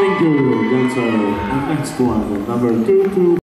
Thank you, dancer. And next one, number 22. two.